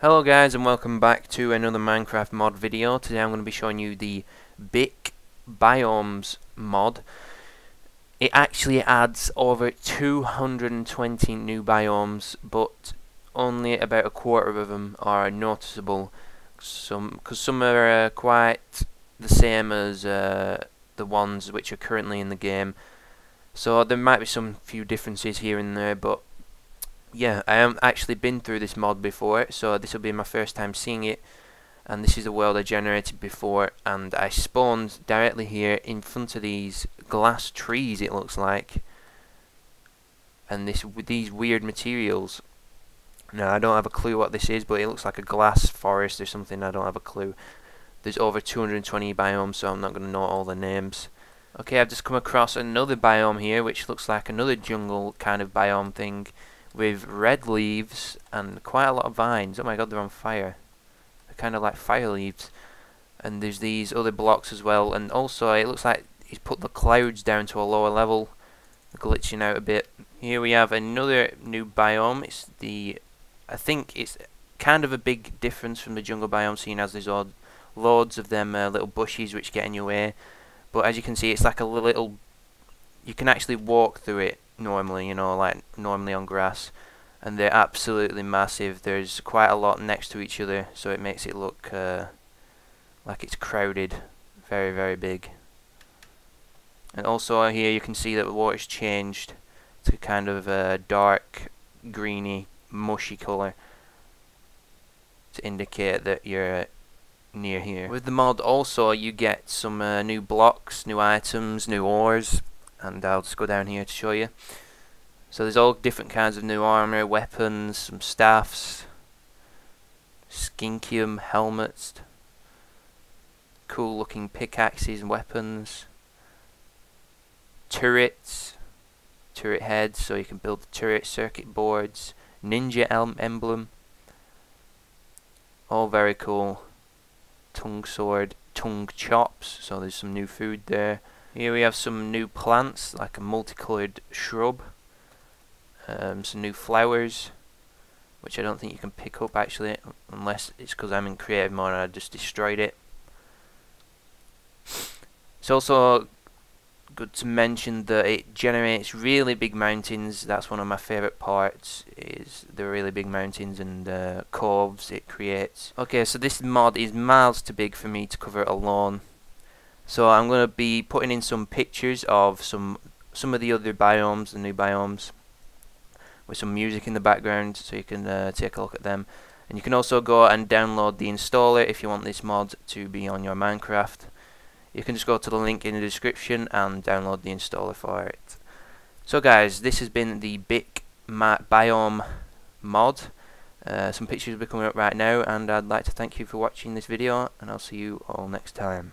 Hello guys and welcome back to another Minecraft mod video. Today I'm going to be showing you the Bic Biomes mod. It actually adds over 220 new biomes but only about a quarter of them are noticeable some because some are uh, quite the same as uh, the ones which are currently in the game so there might be some few differences here and there but yeah, I haven't actually been through this mod before, so this will be my first time seeing it. And this is the world I generated before, and I spawned directly here in front of these glass trees. It looks like, and this with these weird materials. Now I don't have a clue what this is, but it looks like a glass forest or something. I don't have a clue. There's over 220 biomes, so I'm not going to know all the names. Okay, I've just come across another biome here, which looks like another jungle kind of biome thing with red leaves and quite a lot of vines. Oh my god, they're on fire. They're kind of like fire leaves. And there's these other blocks as well. And also, it looks like he's put the clouds down to a lower level. Glitching out a bit. Here we have another new biome. It's the... I think it's kind of a big difference from the jungle biome, seeing as there's all, loads of them uh, little bushes which get in your way. But as you can see, it's like a little... You can actually walk through it normally, you know, like normally on grass. And they're absolutely massive. There's quite a lot next to each other, so it makes it look uh, like it's crowded. Very, very big. And also here you can see that the water's changed to kind of a dark, greeny, mushy colour to indicate that you're near here. With the mod also you get some uh, new blocks, new items, new ores, and I'll just go down here to show you. So there's all different kinds of new armor, weapons, some staffs, skinkium helmets, cool looking pickaxes and weapons, turrets, turret heads so you can build the turret circuit boards, ninja elm emblem, all very cool. Tongue sword, tongue chops, so there's some new food there. Here we have some new plants, like a multicolored shrub. Um, some new flowers, which I don't think you can pick up actually, unless it's because I'm in creative mode and I just destroyed it. It's also good to mention that it generates really big mountains. That's one of my favourite parts, is the really big mountains and uh, coves it creates. Okay, so this mod is miles too big for me to cover it alone. So I'm going to be putting in some pictures of some some of the other biomes, the new biomes, with some music in the background so you can uh, take a look at them. And you can also go and download the installer if you want this mod to be on your Minecraft. You can just go to the link in the description and download the installer for it. So guys, this has been the Bic Biome mod. Uh, some pictures will be coming up right now and I'd like to thank you for watching this video and I'll see you all next time.